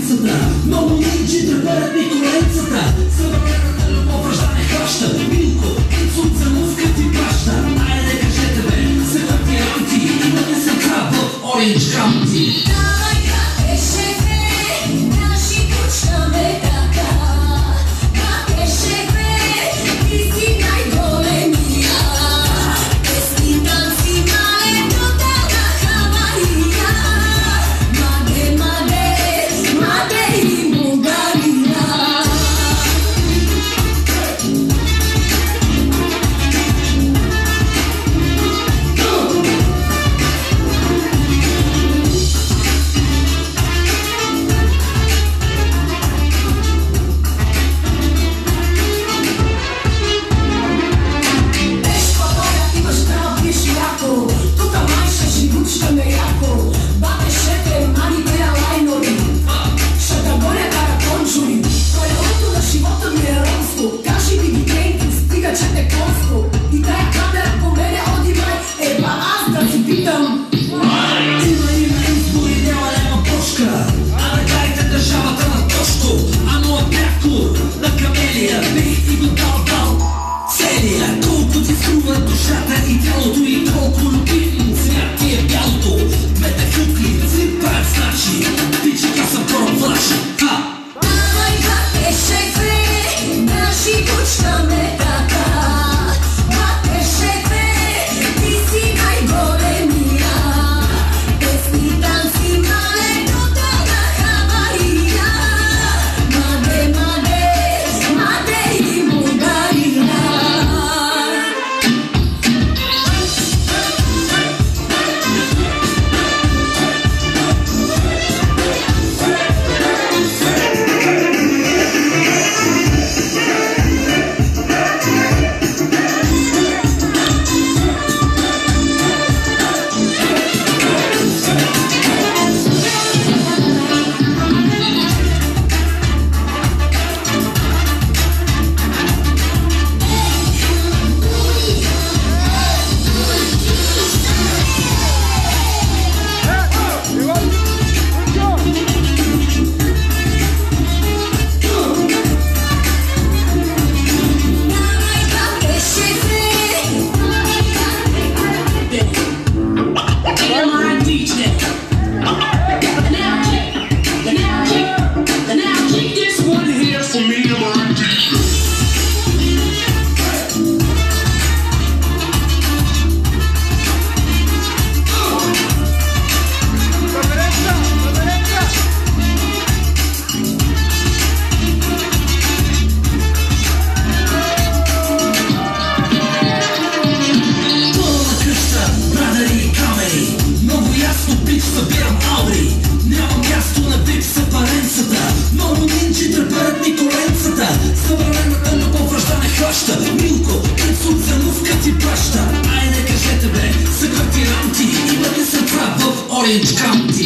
границата Много линчи тръгърят ни коленцата Събакарната любов не хваща. Милко, кицо от замузка ти каща Айде кажете бе, се върти анти Имате се в Orange County Thank. Stop.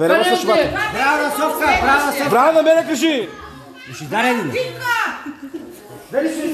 Перева се шмата. Браво на Совка, браво на Совка. Браво на мене кажи! Ще даре ли? Дали ще ви